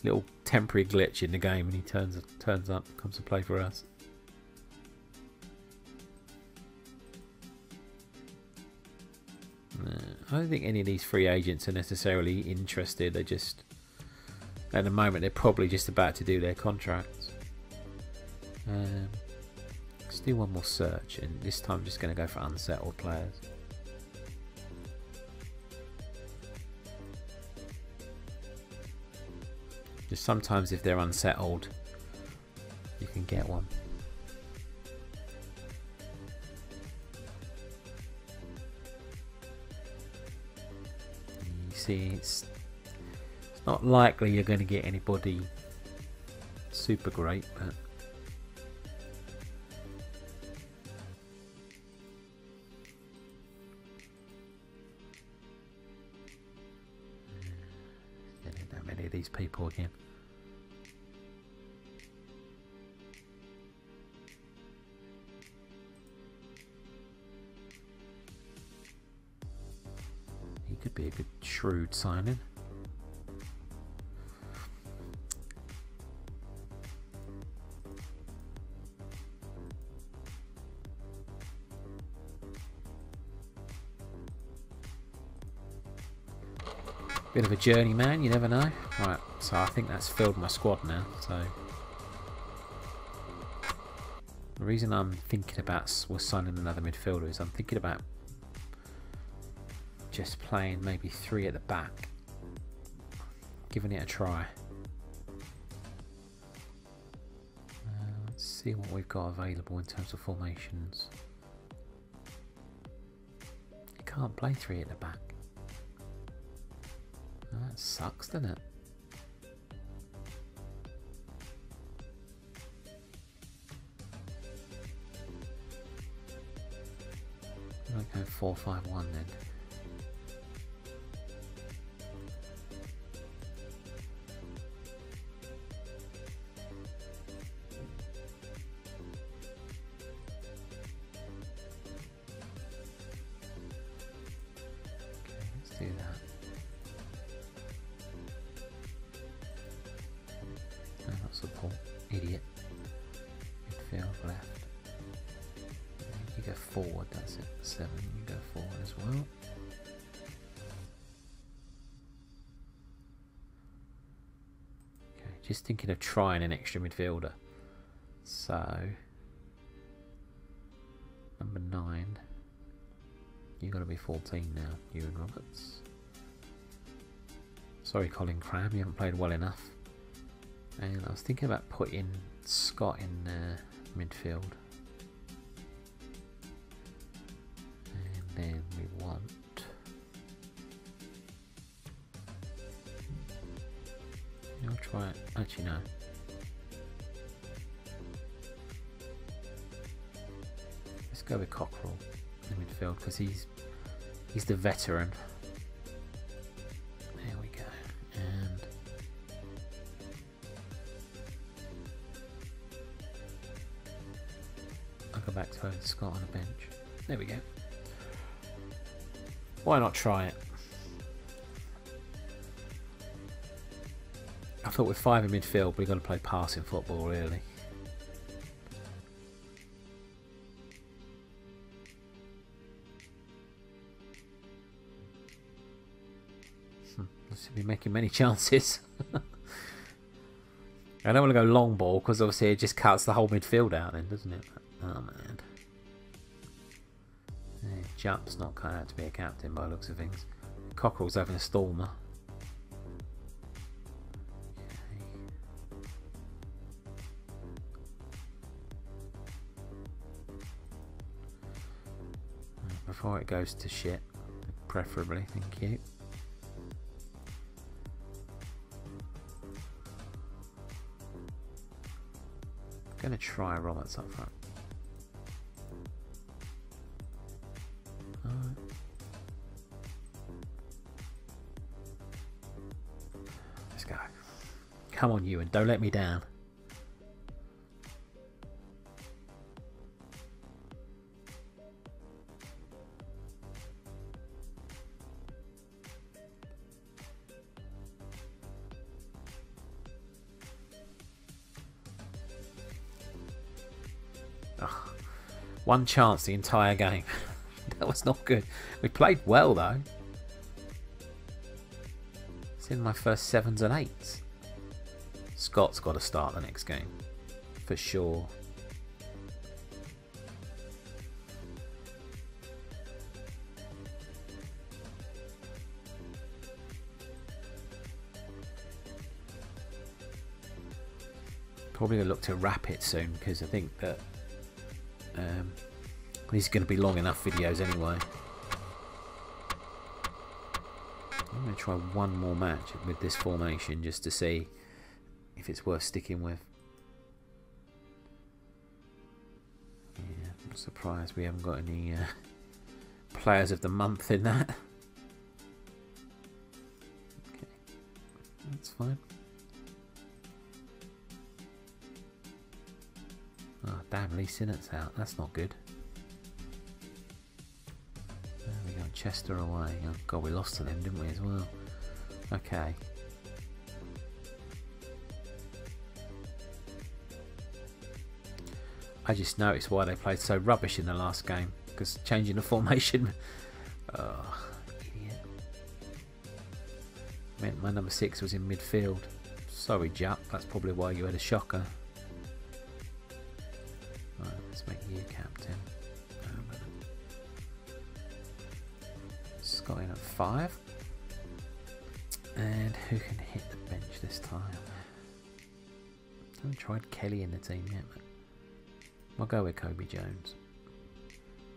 Little temporary glitch in the game and he turns turns up, comes to play for us. I don't think any of these free agents are necessarily interested. They're just, at the moment, they're probably just about to do their contracts. Um, let's do one more search, and this time I'm just going to go for unsettled players. Just sometimes if they're unsettled, you can get one. You see, it's, it's not likely you're going to get anybody super great, but people again. He could be a good shrewd signing. Bit of a journeyman, you never know. Right, so I think that's filled my squad now, so... The reason I'm thinking about was signing another midfielder is I'm thinking about just playing maybe three at the back. Giving it a try. Uh, let's see what we've got available in terms of formations. You can't play three at the back. Sucks, doesn't it? I'll go 451 then. Trying an extra midfielder. So, number nine. You've got to be 14 now, Iwan Roberts. Sorry, Colin Cramb, you haven't played well enough. And I was thinking about putting Scott in uh, midfield. And then we want... I'll try it. Actually, no. go with Cockerell in the midfield because he's he's the veteran. There we go. And I'll go back to Owen Scott on the bench. There we go. Why not try it? I thought with five in midfield, we've got to play passing football really. Let's be making many [laughs] chances. I don't want to go long ball because obviously it just cuts the whole midfield out then, doesn't it? Oh man. Yeah, Jupp's not cut out to be a captain by looks of things. Cockerell's having a stormer. Before it goes to shit, preferably, thank you. Gonna try Roberts up front. Let's go. Come on, Iwan, don't let me down. One chance the entire game. [laughs] that was not good. We played well though. It's in my first sevens and eights. Scott's got to start the next game. For sure. Probably gonna look to wrap it soon because I think that um, these are going to be long enough videos anyway. I'm going to try one more match with this formation just to see if it's worth sticking with. Yeah, I'm surprised we haven't got any uh, players of the month in that. [laughs] Okay, that's fine. Damn, Lee Sinnott's out. That's not good. There we go. Chester away. Oh, God, we lost to them, didn't we, as well? Okay. I just noticed why they played so rubbish in the last game. Because changing the [laughs] formation... oh, idiot. Meant my number six was in midfield. Sorry, Jupp. That's probably why you had a shocker. Let's make you captain. Scott in at five. And who can hit the bench this time? I haven't tried Kelly in the team yet, but we'll go with Cobi Jones.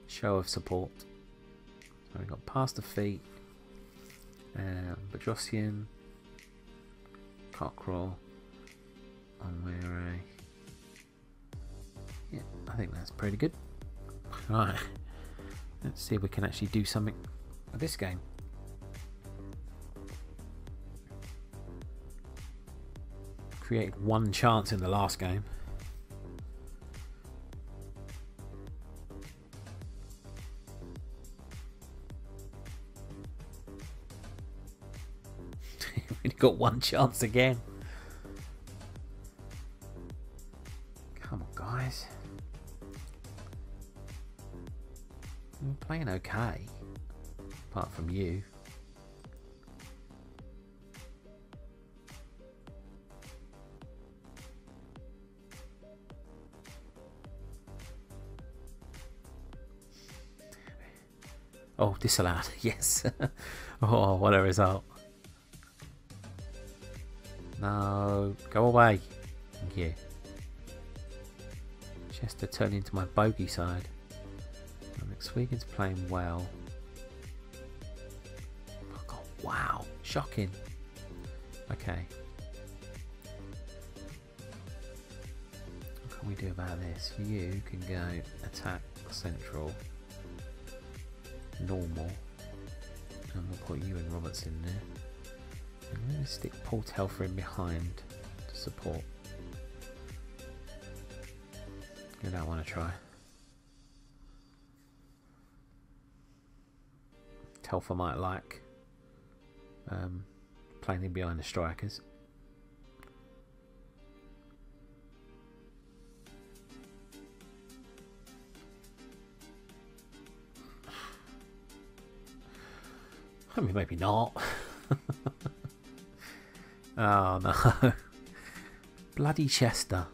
Show of support. So we've got past the feet, um, Bedrossian, Cockerell, Onwere. Yeah, I think that's pretty good. Right, let's see if we can actually do something with this game. Created one chance in the last game. [laughs] got one chance again. Playing okay. Apart from you. Oh, disallowed. [laughs] Yes. [laughs] oh, what a result. No, go away. Thank you. Chester turn into my bogey side. McSwegan's playing well. Oh God, wow, shocking. Okay. What can we do about this? You can go attack central, normal, and we'll put you and Roberts in there. I'm going to stick Paul Telfer in behind to support. You don't want to try. Telfer might like um, playing in behind the strikers. [sighs] I mean, maybe not. [laughs] oh no. [laughs] Bloody Chester.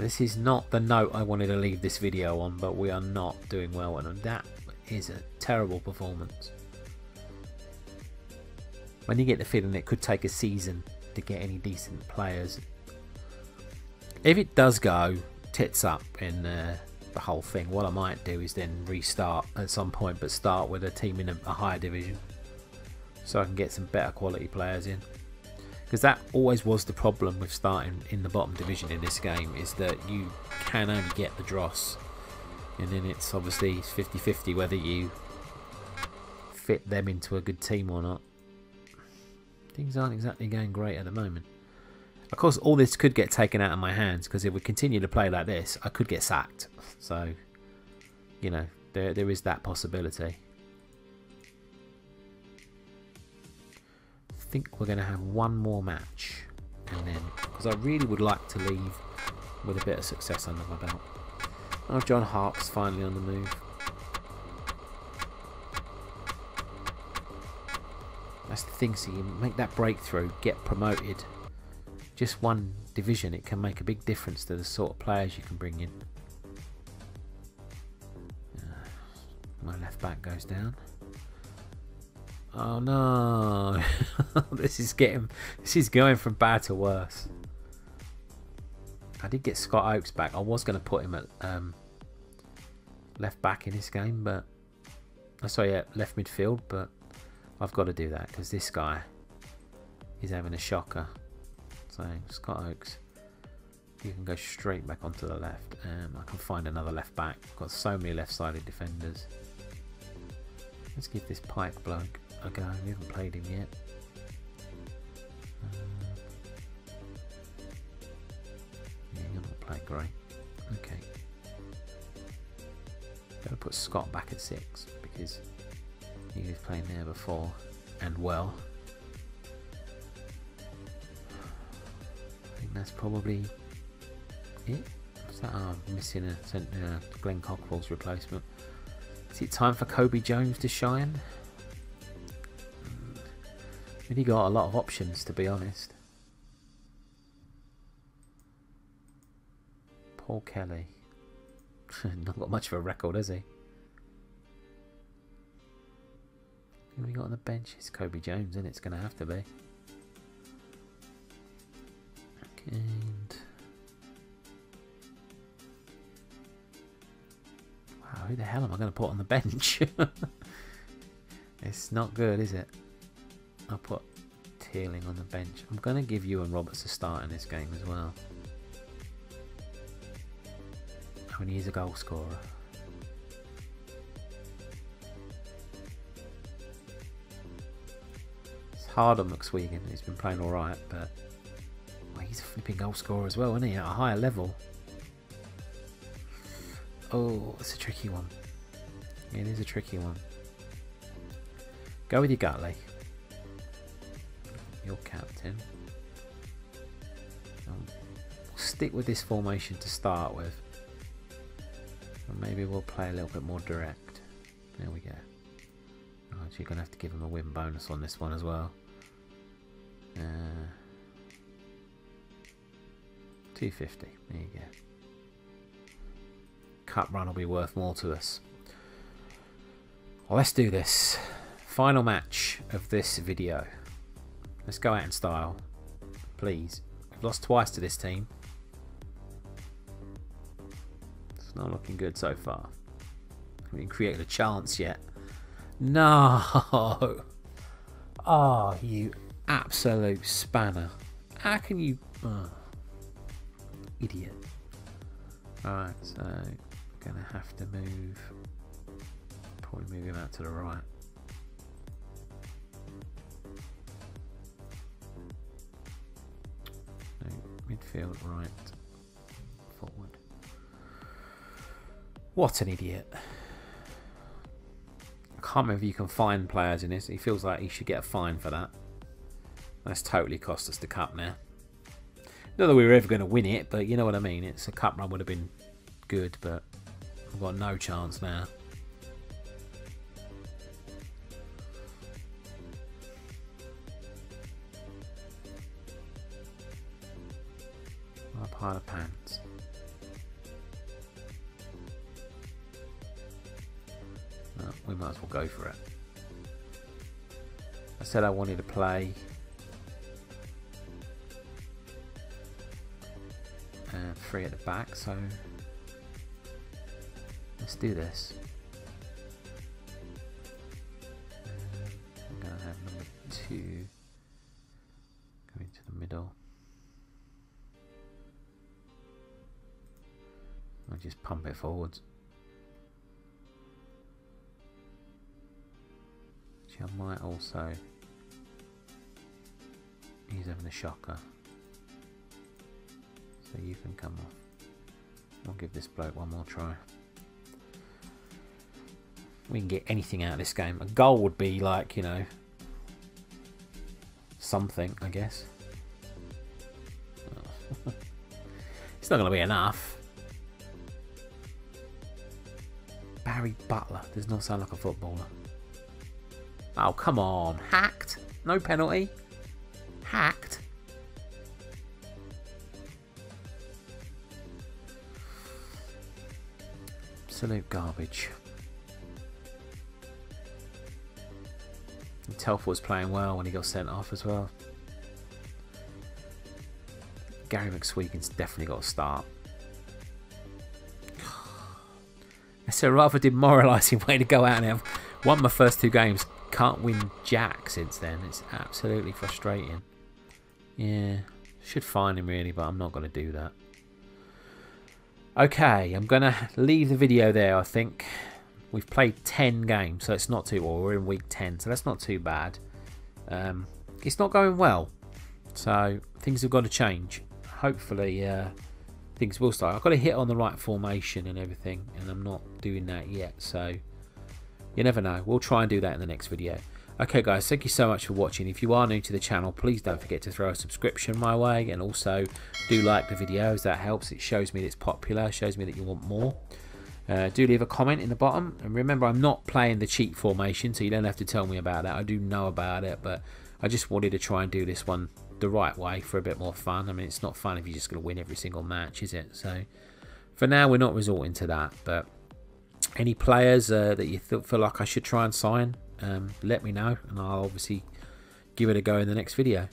This is not the note I wanted to leave this video on, but we are not doing well, and that is a terrible performance. When you get the feeling it could take a season to get any decent players. If it does go tits up in uh, the whole thing, what I might do is then restart at some point, but start with a team in a, a higher division so I can get some better quality players in because that always was the problem with starting in the bottom division in this game is that you can only get the dross. And then it's obviously 50-50 whether you fit them into a good team or not. Things aren't exactly going great at the moment. Of course all this could get taken out of my hands because if we continue to play like this I could get sacked. So you know there, there is that possibility think we're going to have one more match and then because I really would like to leave with a bit of success under my belt. Oh, John Hart's finally on the move. That's the thing, so you make that breakthrough, get promoted. Just one division, it can make a big difference to the sort of players you can bring in. Uh, [sighs] my left back goes down. Oh no. [laughs] this is getting this is going from bad to worse. I did get Scott Oakes back. I was going to put him at um, left back in this game, but I oh, sorry, yeah, left midfield, but I've got to do that because this guy is having a shocker. So Scott Oakes, you can go straight back onto the left. Um, I can find another left back. I've got so many left-sided defenders. Let's give this Pike bloke Okay, We haven't played him yet. Uh, yeah, you're not playing great. Okay. Gotta put Scott back at six because he was playing there before and well. I think that's probably it. What's that? Oh, I'm missing a uh, Glenn Cockerell's replacement. Is it time for Cobi Jones to shine? Really got a lot of options, to be honest. Paul Kelly. [laughs] Not got much of a record, has he? Who we got on the bench? It's Cobi Jones, and it's going to have to be. And wow, who the hell am I going to put on the bench? [laughs] it's not good, is it? I'll put Teerling on the bench. I'm going to give Iwan Roberts a start in this game as well. I mean, he's a goal scorer. It's hard on McSwegan. He's been playing alright, but well, he's a flipping goal scorer as well, isn't he? At a higher level. Oh, it's a tricky one. It is a tricky one. Go with your gut, Lee your captain. Um, we'll stick with this formation to start with. And maybe we'll play a little bit more direct. There we go. Right, you're going to have to give him a win bonus on this one as well. Uh, 250. There you go. Cup run will be worth more to us. Well, let's do this. Final match of this video. Let's go out in style. Please. We've lost twice to this team. It's not looking good so far. We haven't created a chance yet. No! Oh, [laughs] you absolute spanner. How can you... Oh, idiot. Alright, so... Going to have to move... Probably moving out to the right. Midfield, right, forward. What an idiot. I can't remember if you can fine players in this. He feels like he should get a fine for that. That's totally cost us the cup now. Not that we were ever going to win it, but you know what I mean. It's a cup run would have been good, but we've got no chance now. Pile of pants. we might as well go for it. I said I wanted to play uh, three at the back, so let's do this. Pump it forwards. I might also he's having a shocker. So you can come off. I'll give this bloke one more try. We can get anything out of this game. A goal would be like you know something I guess. [laughs] It's not going to be enough Barry Butler does not sound like a footballer Oh, come on. Hacked? No penalty? Hacked? Absolute garbage. And Telfer was playing well when he got sent off as well. Gary McSwegan's definitely got to start. It's a rather demoralising [laughs] way to go out and have won my first two games, can't win jack since then. It's absolutely frustrating. Yeah, should find him really, but I'm not going to do that. Okay, I'm going to leave the video there, I think. We've played 10 games, so it's not too... Well, we're in week 10, so that's not too bad. Um, it's not going well, so things have got to change. Hopefully, uh, things will start. I've got to hit on the right formation and everything, and I'm not doing that yet, so you never know. We'll try and do that in the next video. Okay guys, thank you so much for watching. If you are new to the channel, please don't forget to throw a subscription my way and also do like the videos. That helps. It shows me that it's popular, shows me that you want more. Uh, do leave a comment in the bottom. And remember, I'm not playing the cheat formation, so you don't have to tell me about that. I do know about it, but I just wanted to try and do this one the right way for a bit more fun. I mean, it's not fun if you're just going to win every single match, is it? So for now, we're not resorting to that, but any players uh, that you feel like I should try and sign, um, let me know, and I'll obviously give it a go in the next video.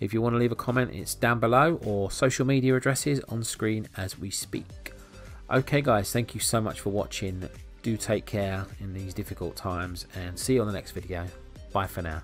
If you want to leave a comment, it's down below or social media addresses on screen as we speak. Okay, guys, thank you so much for watching. Do take care in these difficult times and see you on the next video. Bye for now.